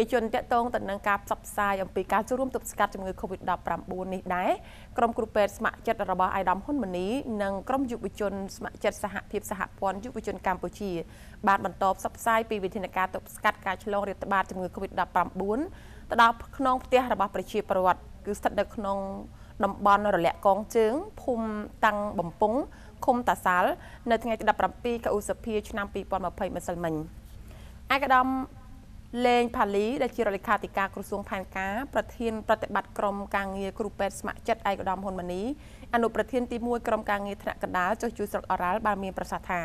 រទស្សនិកជនតកតងទៅនឹងការផ្សព្វផ្សាយអំពីការចូលរួមទប់ស្កាត់ជំងឺ Covid-19 នេះដែរក្រុមគ្រូពេទ្យស្ម័គ្រចិត្តរបស់អាយដាមហ៊ុនម៉ាណីនិងក្រុមយុវជនស្ម័គ្រចិត្តសហភាពសហព័ន្ធយុវជនកម្ពុជាបានបន្តផ្សព្វផ្សាយពីវិធានការទប់ស្កាត់ការឆ្លងរាតត្បាតជំងឺ Covid-19 ទៅដល់ក្នុងផ្ទះរបស់ប្រជាពលរដ្ឋគឺស្ថិតនៅក្នុងតំបន់រលាក់កងជើងភូមិតាំងបំពង់ឃុំតាសាល់នៅថ្ងៃទី17កឧសភាឆ្នាំ2020ម្សិលមិញឯកឧត្តម លេងផាលីដែលជារដ្ឋលេខាធិការក្រសួងផែនការប្រធានប្រតិបត្តិក្រុមការងារគ្រូពេទ្យស្ម័គ្រចិត្តឯកឧត្តមហ៊ុនម៉ាណីអនុប្រធានទី1ក្រុមការងារថ្នាក់កណ្ដាលចុះជួយស្រុកអរ៉ាល់បានមានប្រសាសន៍ថា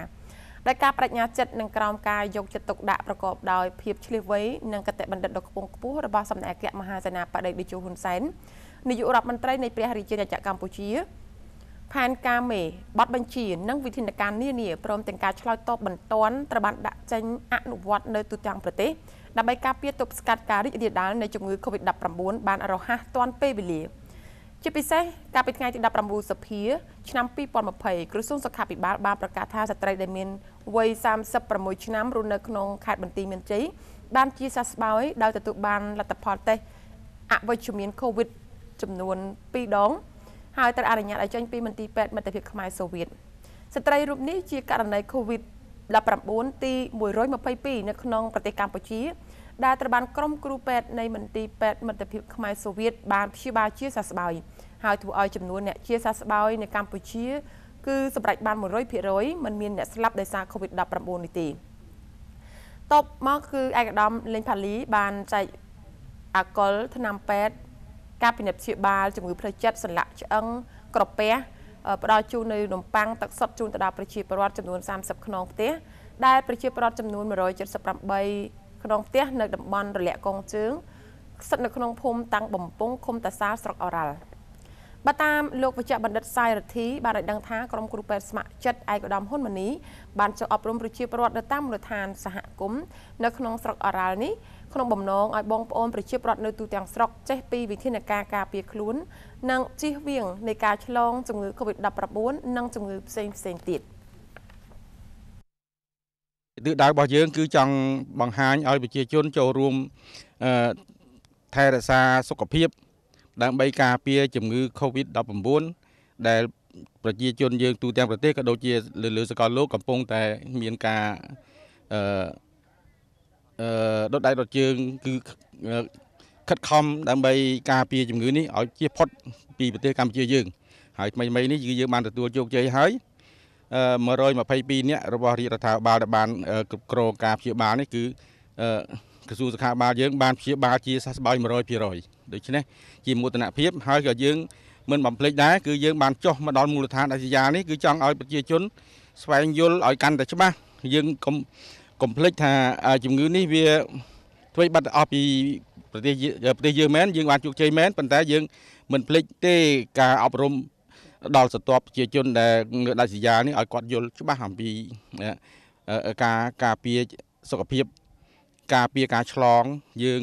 ដោយការបដិញ្ញាចិត្តនិងក្រោមការយកចិត្តទុកដាក់ប្រកបដោយភាពឆ្លៀសវៃនិងកតេបណ្ឌិតដ៏ខ្ពង់ខ្ពស់របស់សំណាក់អគ្គមហាសេនាបតីតេជោហ៊ុនសែននាយករដ្ឋមន្ត្រីនៃព្រះរាជាណាចក្រកម្ពុជាផែនការមេប័ណ្ណបញ្ជានិងវិធានការនានាព្រមទាំងការឆ្លើយតបបន្ទាន់ត្រូវបានដាក់ចេញអនុវត្តនៅទូទាំងប្រទេស ដើម្បីការពារទប់ស្កាត់ការរីករាលដាលនៃជំងឺ Covid-19 បានរហ័សទាន់ពេលវេលាជាពិសេសកាលពីថ្ងៃទី19សភាឆ្នាំ2020ក្រសួងសុខាភិបាលបានប្រកាសថាស្ត្រីដែលមានវ័យ36ឆ្នាំរស់នៅក្នុងខេត្តបន្ទាយមានជ័យបានជាសះស្បើយដោយទទួលបានលទ្ធផលតេស្តអវិជ្ជមាន COVID ចំនួន2ដងហើយត្រូវអនុញ្ញាតឲ្យចេញពីមន្ទីរពេទ្យមិត្តភាពខ្មែរសូវៀតស្ត្រីរូបនេះជាករណី COVID 19ទី122នៅក្នុងប្រទេសកម្ពុជា ដែលត្រូវបានក្រុមគ្រូពេទ្យនៃមន្ទីរពេទ្យមិត្តភាពខ្មែរសូវៀតបានព្យាបាលជាសះស្បើយហើយធ្វើឲ្យចំនួនអ្នកជាសះស្បើយនៅកម្ពុជាគឺសម្រេចបាន100%មិនមានអ្នកស្លាប់ដោយសារ COVID-19 នេះទេតបមកគឺឯកឧត្តមលេងផាលីបានចែកអាកុលថ្នាំពេទ្យការពិនិត្យព្យាបាលជំងឺផ្លូវចិត្តសន្លាក់ឆ្អឹងក្រពះ ផ្ដល់ជូននៅនំប៉័ងទឹកសុទ្ធជូនទៅដល់ប្រជាពលរដ្ឋចំនួន30ខ្នងផ្ទះដែលប្រជាពលរដ្ឋចំនួន178ខ្នងផ្ទះនៅតំបន់រលាក់កងជើងស្ថិតនៅក្នុងភូមិតាំងបំពង់ឃុំតាសាលស្រុកអូរ៉ាល់បើតាមលោកវិជ្ជបណ្ឌិតសាយរទ្ធីបានឲ្យដឹងថាក្រុមគ្រូពេទ្យស្ម័គ្រចិត្តឯកឧត្តមហ៊ុនម៉ាណីបានចូលអប់រំប្រជាពលរដ្ឋនៅតាមមូលដ្ឋានសហគមន៍នៅក្នុងស្រុកអូរ៉ាល់នេះ ក្នុងបំណងឲ្យបងប្អូនប្រជាពលរដ្ឋនៅទូទាំងស្រុកចេះពីវិធានការការពារខ្លួន និងជៀសវាងនៃការឆ្លងជំងឺ Covid-19 និងជំងឺផ្សេងផ្សេងទៀតទិសដៅរបស់យើងគឺចង់បង្ហាញឲ្យប្រជាជនចូលរួមថែរក្សាសុខភាព ដើម្បីការពារជំងឺ Covid-19 ដែលប្រជាជនយើងទូទាំងប្រទេសក៏ដូចជាលើលើសកលលោកកំពុងតែមានការអឺអឺ ដុតដៃដុតជើងគឺខិតខំដើម្បីការពារជំងឺនេះឲ្យជៀសផុតពីប្រទេសកម្ពុជាយើង ហើយថ្មីៗនេះគឺយើងបានទទួលជោគជ័យហើយ122នាក់របស់រាជរដ្ឋាភិបាលដែលបានគ្រប់គ្រងការព្យាបាលនេះគឺក្រសួងសុខាភិបាលយើងបានព្យាបាលជាសះស្បើយ100%ដូច្នេះជាមោទនភាពហើយក៏យើងមិនបំភ្លេចដែរគឺយើងបានចុះមកដល់មូលដ្ឋានអាស៊ីយ៉ានេះគឺចង់ឲ្យប្រជាជនស្វែងយល់ឲ្យកាន់តែច្បាស់យើងកុំ កុំភ្លេចថាជំងឺនេះវាធ្វើបាត់អស់ពីប្រទេសប្រទេសយើងមែនយើងបានជោគជ័យមែនប៉ុន្តែយើងមិនភ្លេចទេការអប់រំដល់ស្ទាប់ប្រជាជនដែលនៅដាច់ស្រយាលនេះឲ្យគាត់យល់ច្បាស់អំពីការការពារសុខភាព ការពារការឆ្លង យើង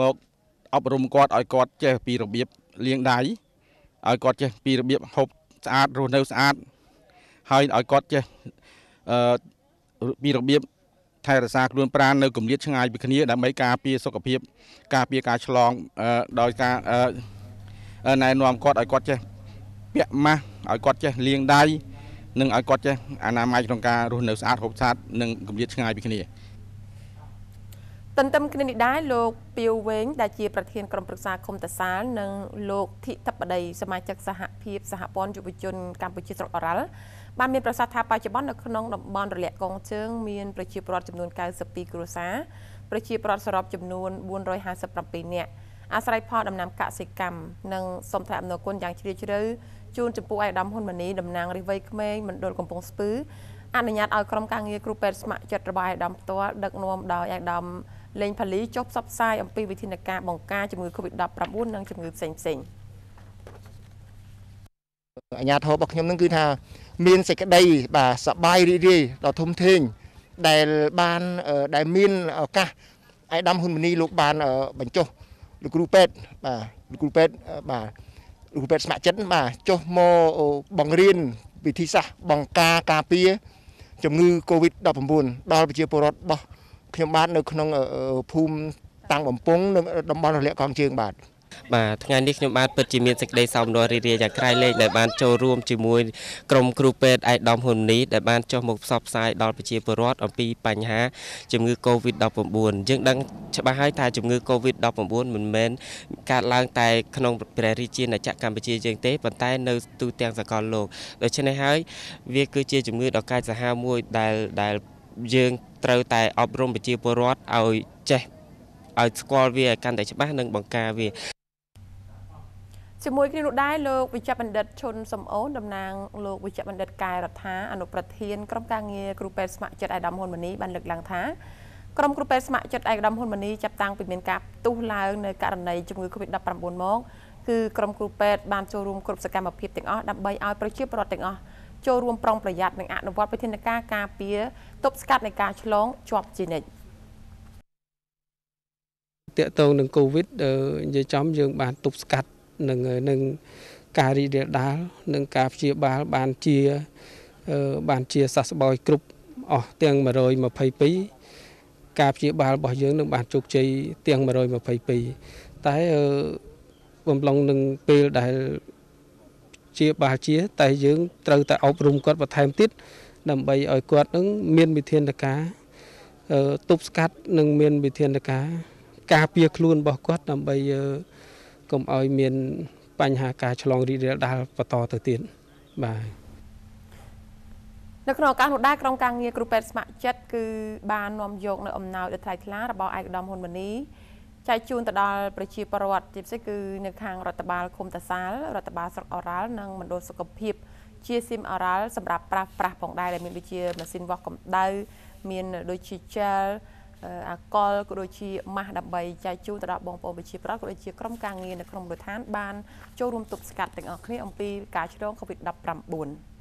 មកអប់រំគាត់ឲ្យគាត់ចេះពីរបៀបលាងដៃឲ្យគាត់ចេះពីរបៀបហូបស្អាតរស់នៅស្អាតហើយឲ្យគាត់ចេះអឺពីរបៀប ថែរក្សាខ្លួនប្រាណនៅគម្លាតឆ្ងាយពីគ្នាដើម្បីការពារសុខភាព ការពារការឆ្លងដោយការណែនាំគាត់ឲ្យគាត់ចេះពាក់ម៉ាស់ឲ្យគាត់ចេះលាងដៃនិងឲ្យគាត់ចេះអនាម័យក្នុងការរស់នៅស្អាតហូបស្អាតនិងគម្លាតឆ្ងាយពីគ្នា ទន្ទឹមគ្នានេះដែរលោកពីវវែងដែលជាប្រធានក្រុមប្រឹក្សាគុំតសាលនិងលោកធិតបតីសមាជិកសហភាពសហព័ន្ធយុវជនកម្ពុជាស្រុកអរ៉ាល់បានមានប្រសាសន៍ថាបច្ចុប្បន្ននៅក្នុងតំបន់រលាក់កងជើងមានប្រជាពលរដ្ឋចំនួន92គ្រួសារប្រជាពលរដ្ឋសរុបចំនួន457នាក់អាស្រ័យផលដំណាំកសិកម្មនិងសូមថ្លែងអំណរគុណយ៉ាងជ្រាលជ្រៅជូនចំពោះឯកឧត្តមហ៊ុនម៉ាណីតំណាងរាជវ័យក្មេងមណ្ឌលកំពង់ស្ពឺអនុញ្ញាតឲ្យក្រុមការងារគ្រូពេទ្យស្ម័គ្រចិត្តរបស់ឯកឧត្តមផ្ទាល់ដឹកនាំដោយឯកឧត្តម លេងផាលីចុះផ្សព្វផ្សាយអំពីវិធានការបង្ការជំងឺ Covid-19 និងជំងឺផ្សេងផ្សេងអញ្ញាធិបរបស់ខ្ញុំនឹងគឺថាមានសេចក្តីបាទសបាយរីករាយដ៏ធំធេងដែលបានដែលមានឱកាសឯកឧត្តមហ៊ុនម៉ាណីលោកបានបញ្ចុះលោកគ្រូពេទ្យបាទលោកគ្រូពេទ្យបាទលោកគ្រូពេទ្យស្ម័គ្រចិត្តបាទចុះមកបង្រៀនវិធីសាស្ត្របង្ការការពារជំងឺ Covid-19 ដល់ប្រជាពលរដ្ឋរបស់ ខ្ញុំបាទនៅក្នុងភូមិតាំងបំពង់និងតំបន់រលាកកងជើងបាទបាទថ្ងៃនេះខ្ញុំបានពិតជាមានសេចក្តីសោមនស្សរីករាយយ៉ាងក្រៃលែងដែលបានចូលរួមជាមួយក្រុមគ្រូពេទ្យឯកឧត្តមហ៊ុននីដែលបានចុះមកផ្សព្វផ្សាយដល់ប្រជាពលរដ្ឋអំពីបញ្ហាជំងឺ Covid-19 យើងដឹងច្បាស់ហើយថាជំងឺ Covid-19 មិនមែនកើតឡើងតែក្នុងព្រះរាជាណាចក្រកម្ពុជាយើងទេប៉ុន្តែនៅទូទាំងសកលលោកដូច្នេះហើយវាគឺជាជំងឺដ៏កាចសាហាវមួយដែលដែល យើងត្រូវតែអប់រំប្រជាពលរដ្ឋឲ្យចេះឲ្យស្គាល់វាឲ្យកាន់តែច្បាស់និងបង្ការវាជាមួយគ្នានោះដែរលោកវិជ្ជបណ្ឌិតឈុនសំអូនតំណាងលោកវិជ្ជបណ្ឌិតកែរដ្ឋាអនុប្រធានក្រុមការងារគ្រូពេទ្យស្ម័គ្រចិត្តអាដាមហ៊ុនម៉ាណីបានលើកឡើងថាក្រុមគ្រូពេទ្យស្ម័គ្រចិត្តឯកឧត្តមហ៊ុនម៉ាណីចាប់តាំងពីមានការផ្ទុះឡើងនៅករណីជំងឺ Covid-19 មកគឺក្រុមគ្រូពេទ្យបានចូលរួមគ្រប់សកម្មភាពទាំងអស់ដើម្បីឲ្យប្រជាពលរដ្ឋទាំងអស់ ចូលរួមប្រុងប្រយ័ត្ននិងអនុវត្តវិធានការការពារទប់ស្កាត់នៃការឆ្លងជាប់ជានិច្ចតកតងនឹងកូវីដនិយាយចំយើងបានទប់ស្កាត់នឹងនឹងការរីករាលដាលនិងការព្យាបាលបានជាបានជាសះស្បើយគ្រប់អស់ទាំង122ការព្យាបាលរបស់យើងនឹងបានជោគជ័យទាំង122តែបំឡងនឹងពេលដែល ជាបាលជា តែយើងត្រូវតែអប់រំគាត់បន្ថែមទៀតដើម្បីឲ្យគាត់នឹងមានវិធានការទប់ស្កាត់និងមានវិធានការការពារខ្លួនរបស់គាត់ដើម្បីកុំឲ្យមានបញ្ហាការឆ្លងរីករាលដាលបន្តទៅទៀតបាទនៅក្នុងឱកាសនោះដែរក្រុមការងារគ្រូពេទ្យស្ម័គ្រចិត្តគឺបាននាំយកនៅអំណោយដ៏ថ្លៃថ្លារបស់ឯកឧត្តមហ៊ុនម៉ាណី ចែកជូនទៅដល់ប្រជាពលរដ្ឋជាពិសេសគឺនៅខាងរដ្ឋបាលឃុំតាសាលរដ្ឋបាលស្រុកអូរ៉ាល់និងមណ្ឌលសុខភាពជាស៊ីមអូរ៉ាល់សម្រាប់ប្រាស់ប្រាស់ផងដែរដែលមានដូចជាម៉ាស៊ីនវាស់កម្ដៅមានដូចជា gel អាកុលក៏ដូចជាម៉ាស់ដើម្បីចែកជូនទៅដល់បងប្អូនប្រជាប្រដ្ឋក៏ដូចជាក្រុមការងារនៅក្នុងមូលដ្ឋានបានចូលរួមទប់ស្កាត់ទាំងអស់គ្នាអំពីការឆ្លង COVID-19